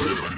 ah.